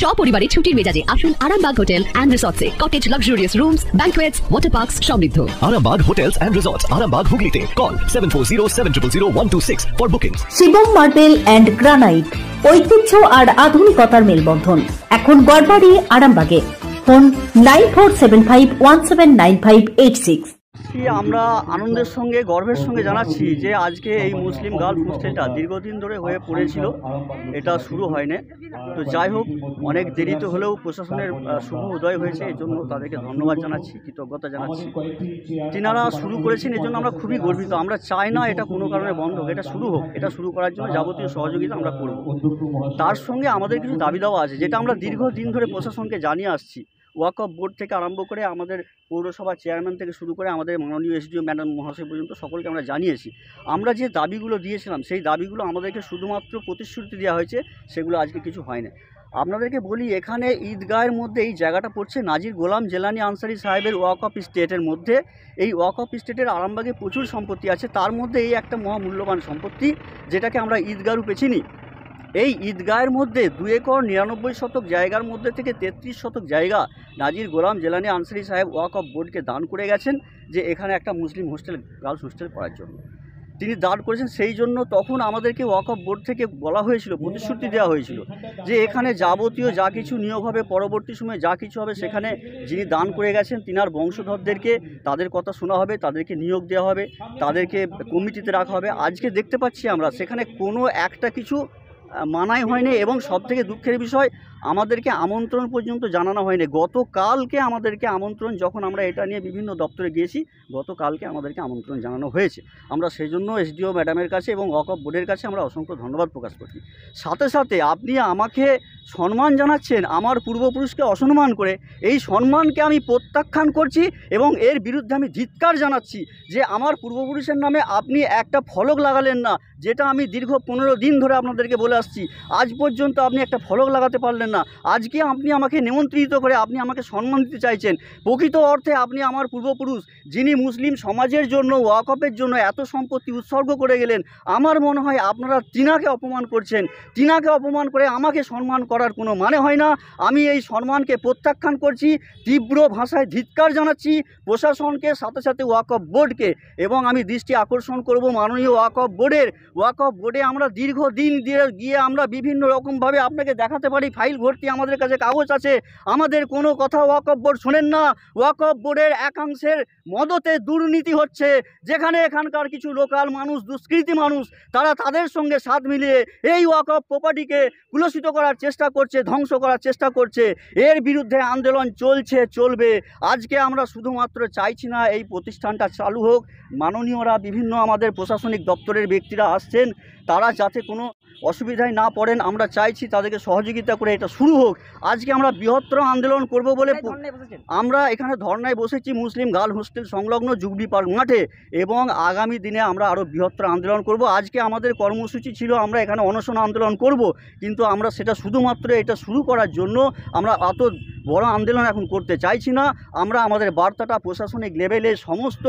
সপরিবারে ছুটির মেজাজে আসুন Arambagh hotel and রিসর্টসে cottage luxurious rooms banquets water parks সমৃদ্ধ। Arambag Hotels and Resorts, Arambag Hooghly Call 740 for bookings. Shivam marble and granite ঐতিহ্য আর আধুনিকতার মেলবন্ধন। এখন গড়বাড়ি আরামবাগে। Phone nine four seven five one seven nine five eight six কি আমরা আনন্দের সঙ্গে, গর্বের সঙ্গে জানাচ্ছি যে আজকে এই মুসলিম গার্লস হোস্টেলটা দীর্ঘদিন ধরে হয়ে পড়েছিল, এটা শুরু হয়নি। তো যাই হোক, অনেক দেরিতে হলেও প্রশাসনের শুভ উদয় হয়েছে, এই জন্য তাদেরকে ধন্যবাদ জানাচ্ছি, কৃতজ্ঞতা জানাচ্ছি। তিনারা শুরু করেছেন, এই জন্য আমরা খুবই গর্বিত। আমরা চাই না এটা কোনো কারণে বন্ধ হোক, এটা শুরু হোক, এটা শুরু করার জন্য যাবতীয় সহযোগিতা আমরা করব। তার সঙ্গে আমাদের কিছু দাবি দেওয়া আছে, যেটা আমরা দীর্ঘদিন ধরে প্রশাসনকে জানিয়ে আসছি। ওয়াকফ বোর্ড থেকে আরম্ভ করে আমাদের পৌরসভা চেয়ারম্যান থেকে শুরু করে আমাদের মাননীয় এসডিও ম্যাডাম মহাশয় পর্যন্ত সকলকে আমরা জানিয়েছি। আমরা যে দাবিগুলো দিয়েছিলাম, সেই দাবিগুলো আমাদেরকে শুধুমাত্র প্রতিশ্রুতি দেওয়া হয়েছে, সেগুলো আজকে কিছু হয় না আপনাদেরকে বলি, এখানে ঈদগাহের মধ্যে এই জায়গাটা পড়ছে নাজির গোলাম জেলানি আনসারি সাহেবের ওয়াক অফ স্টেটের মধ্যে। এই ওয়াক অফ স্টেটের আরামবাগে প্রচুর সম্পত্তি আছে, তার মধ্যে এই একটা মহামূল্যবান সম্পত্তি, যেটাকে আমরা ঈদগাহ রূপে চিনি। এই ঈদগাহের মধ্যে দু একর নিরানব্বই শতক জায়গার মধ্যে থেকে তেত্রিশ শতক জায়গা নাজির গোলাম জেলানি আনসারি সাহেব ওয়াক অফ বোর্ডকে দান করে গেছেন যে এখানে একটা মুসলিম হোস্টেল, গার্লস হোস্টেল করার জন্য। তিনি দান করেছেন সেই জন্য তখন আমাদেরকে ওয়াক অফ বোর্ড থেকে বলা হয়েছিল, প্রতিশ্রুতি দেওয়া হয়েছিল যে এখানে যাবতীয় যা কিছু নিয়োগ হবে, পরবর্তী সময়ে যা কিছু হবে সেখানে যিনি দান করে গেছেন তিনার বংশধরদেরকে তাদের কথা শোনা হবে, তাদেরকে নিয়োগ দেওয়া হবে, তাদেরকে কমিটিতে রাখা হবে। আজকে দেখতে পাচ্ছি আমরা সেখানে কোনো একটা কিছু মানাই হয়নি এবং সবথেকে দুঃখের বিষয় আমাদেরকে আমন্ত্রণ পর্যন্ত জানানো হয়নি। গতকালকে আমাদেরকে আমন্ত্রণ, যখন আমরা এটা নিয়ে বিভিন্ন দপ্তরে গিয়েছি, গতকালকে আমাদেরকে আমন্ত্রণ জানানো হয়েছে। আমরা সেই জন্য এসডিও ম্যাডামের কাছে এবং ওয়াকফ বোর্ডের কাছে আমরা অসংখ্য ধন্যবাদ প্রকাশ করছি। সাথে সাথে আপনি আমাকে সম্মান জানাচ্ছেন, আমার পূর্বপুরুষকে অসম্মান করে। এই সম্মানকে আমি প্রত্যাখ্যান করছি এবং এর বিরুদ্ধে আমি ধিৎকার জানাচ্ছি যে আমার পূর্বপুরুষের নামে আপনি একটা ফলক লাগালেন না, যেটা আমি দীর্ঘ পনেরো দিন ধরে আপনাদেরকে বলে আসছি। আজ পর্যন্ত আপনি একটা ফলক লাগাতে পারলেন না। আজকে আপনি আমাকে নিমন্ত্রিত করে আপনি আমাকে সম্মান দিতে চাইছেন। প্রকৃত অর্থে আপনি আমার পূর্বপুরুষ, যিনি মুসলিম সমাজের জন্য ওয়াকফের জন্য এত সম্পত্তি উৎসর্গ করে গেলেন, আমার মনে হয় আপনারা তিনাকে অপমান করছেন। তিনাকে অপমান করে আমাকে সম্মান করার কোনো মানে হয় না। আমি এই সম্মানকে প্রত্যাখ্যান করছি, তীব্র ভাষায় ধিৎকার জানাচ্ছি প্রশাসনকে, সাথে সাথে ওয়াকফ বোর্ডকে এবং আমি দৃষ্টি আকর্ষণ করব মাননীয় ওয়াকফ বোর্ডের। ওয়াকফ বোর্ডে আমরা দীর্ঘদিন দিয়ে গিয়ে আমরা বিভিন্ন রকমভাবে আপনাকে দেখাতে পারি, ফাইল ভর্তি আমাদের কাছে কাগজ আছে। আমাদের কোনো কথা ওয়াকফ বোর্ড শোনেন না। ওয়াকফ বোর্ডের একাংশের মদতে দুর্নীতি হচ্ছে। যেখানে এখানকার কিছু লোকাল মানুষ, দুষ্কৃতী মানুষ, তারা তাদের সঙ্গে সাথ মিলিয়ে এই ওয়াকফ প্রপার্টিকে কুলসিত করার চেষ্টা করছে, ধ্বংস করার চেষ্টা করছে। এর বিরুদ্ধে আন্দোলন চলছে, চলবে। আজকে আমরা শুধুমাত্র চাইছি না, এই প্রতিষ্ঠানটা চালু হোক। মাননীয়রা বিভিন্ন আমাদের প্রশাসনিক দপ্তরের ব্যক্তিরা আসছেন। তারা যাতে কোনো অসুবিধায় না পড়েন, আমরা চাইছি তাদেরকে সহযোগিতা করে এটা শুরু হোক আজকে আমরা বৃহত্তর আন্দোলন করব বলে আমরা এখানে ধর্নায় বসেছি মুসলিম গার্ল হোস্টেল সংলগ্ন জুবলি পার্ক মাঠে এবং আগামী দিনে আমরা আরও বৃহত্তর আন্দোলন করব। আজকে আমাদের কর্মসূচি ছিল আমরা এখানে অনশন আন্দোলন করব কিন্তু আমরা সেটা শুধুমাত্র এটা শুরু করার জন্য আমরা অত বড় আন্দোলন এখন করতে চাইছি না। আমরা আমাদের বার্তাটা প্রশাসনিক লেভেলে সমস্ত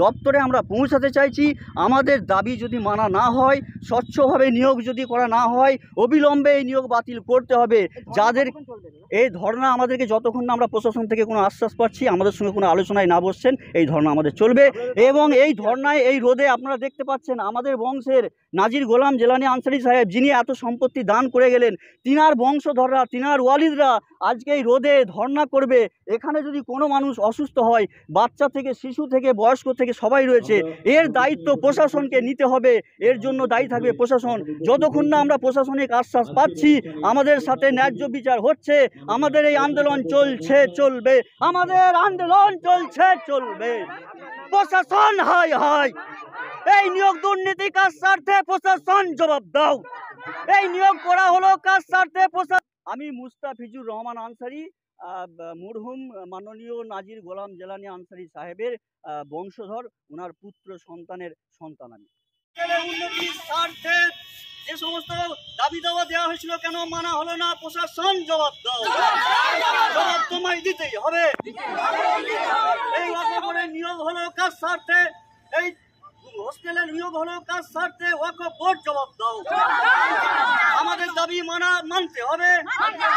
দপ্তরে আমরা পৌঁছাতে চাইছি। আমাদের দাবি যদি মানা না হয় স্বচ্ছভাবে নিয়োগ যদি করা না হয় অবিলম্বে এই নিয়োগ বাতিল করতে হবে। যাদের এই ধর্ণা আমাদেরকে যতক্ষণ না আমরা প্রশাসন থেকে কোনো আশ্বাস পাচ্ছি আমাদের সঙ্গে কোনো আলোচনায় না বসছেন এই ধর্ণা আমাদের চলবে। এবং এই ধর্নায় এই রোদে আপনারা দেখতে পাচ্ছেন আমাদের বংশের নাজির গোলাম জেলানি আনসারি সাহেব যিনি এত সম্পত্তি দান করে গেলেন তিনার বংশধররা তিনার ওয়ালিদরা আজকে এই রোদে ধর্না করবে এখানে যদি কোনো মানুষ অসুস্থ হয় বাচ্চা থেকে শিশু থেকে বয়স্ক থেকে সবাই রয়েছে এর দায়িত্ব প্রশাসনকে নিতে হবে এর জন্য দায়ী থাকবে প্রশাসন। যতক্ষণ না আমরা প্রশাসনিক আশ্বাস পাচ্ছি আমাদের সাথে ন্যায্য বিচার হচ্ছে আমাদের এই আন্দোলন চলছে চলবে আমাদের আন্দোলন চলছে চলবে। প্রশাসন হাই হাই। এই নিয়োগ দুর্নীতি কার স্বার্থে? প্রশাসন জবাব দাও। এই নিয়োগ করা হলো কার স্বার্থে? প্রশাসন আমি মুস্তাফিজুর রহমান আনসারি মরহুম মাননীয় নাজির গোলাম জেলানি আনসারি সাহেবের বংশধর ওনার পুত্র সন্তানের সন্তান আমি। স্বার্থে যে সমস্ত দাবি দাওয়া দেওয়া হয়েছিল কেন মানা হলো না? প্রশাসন জবাব দাও। জবাব তোমায় দিতেই হবে। এই ওয়াকফের নিয়োগ হলো কার স্বার্থে? এই হোস্টেলের নিয়োগ হলো কার স্বার্থে? ওয়াকফ বোর্ড জবাব দাও। দাবি মানা মানতে হবে। মানতে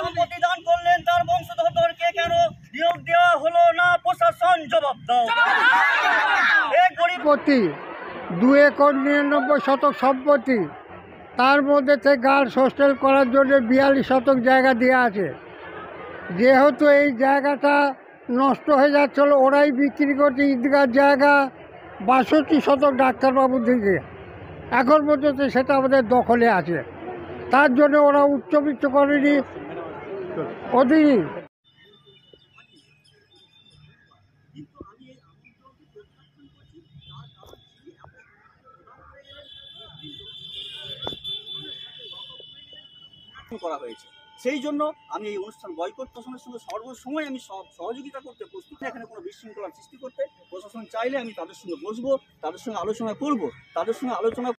সম্পত্তি দান করলেন তার বংশধরদেরকে কেন নিয়োগ দেওয়া হলো না? প্রশাসন জবাব দাও। সম্পত্তি দু একর নিরানব্বই শতক সম্পত্তি তার মধ্যে থেকে গার্লস হোস্টেল করার জন্য বিয়াল্লিশ শতক জায়গা দেওয়া আছে। যেহেতু এই জায়গাটা নষ্ট হয়ে যাচ্ছিল ওরাই বিক্রি করছে ঈদগার জায়গা বাষট্টি শতক ডাক্তারবাবুর দিকে এখন পর্যন্ত সেটা আমাদের দখলে আছে। তার জন্য ওরা উচ্চবিত্ত করেনি। অধীন। করা হয়েছে। সেই জন্য আমি এই অনুষ্ঠান বয়কট প্রশাসনের সঙ্গে সর্বসময় আমি সব সহযোগিতা করতে প্রস্তুত। এখানে কোনো বিশৃঙ্খলা সৃষ্টি করতে প্রশাসন চাইলে আমি তাদের সঙ্গে বসবো, তাদের সঙ্গে আলোচনা করব, তাদের সঙ্গে আলোচনা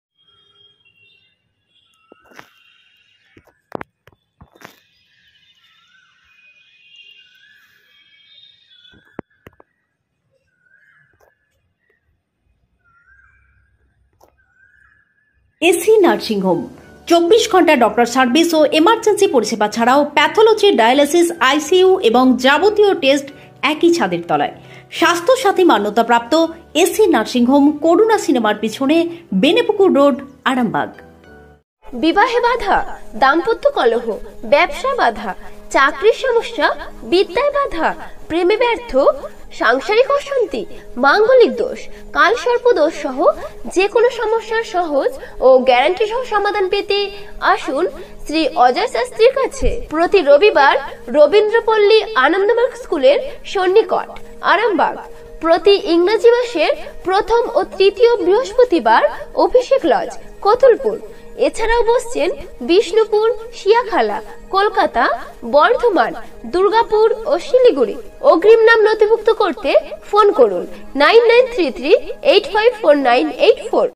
এসি নার্সিংহোম চব্বিশ ঘণ্টা ডক্টর সার্ভিস ও এমার্জেন্সি পরিষেবা ছাড়াও প্যাথোলজি ডায়ালিসিস আইসিইউ এবং যাবতীয় টেস্ট একই ছাদের তলায়। স্বাস্থ্যসাথী মান্যতাপ্রাপ্ত এসি নার্সিংহোম করুণা সিনেমার পিছনে বেনেপুকুর রোড, আরামবাগ। বিবাহে বাধা, দাম্পত্য কলহ, ব্যবসা বাধা চাকরির সমস্যা, বিদ্যায় বাধা, প্রেমে ব্যর্থ, সাংসারিক অশান্তি, মাঙ্গলিক দোষ কালসর্প দোষ সহ যে কোনো সমস্যার সহজ ও গ্যারান্টি সহ সমাধান পেতে আসুন শ্রী অজয় শাস্ত্রীর কাছে। প্রতি রবিবার রবীন্দ্রপল্লী আনন্দমার্গ স্কুলের সন্নিকট, আরামবাগ। প্রতি ইংরেজি মাসের প্রথম ও তৃতীয় বৃহস্পতিবার অভিষেক লজ, কতুলপুর। এছাড়াও বসছেন বিষ্ণুপুর, শিয়াখালা, কলকাতা, বর্ধমান, দুর্গাপুর ও শিলিগুড়ি। অগ্রিম নাম নথিভুক্ত করতে ফোন করুন nine nine three three eight five four nine eight four.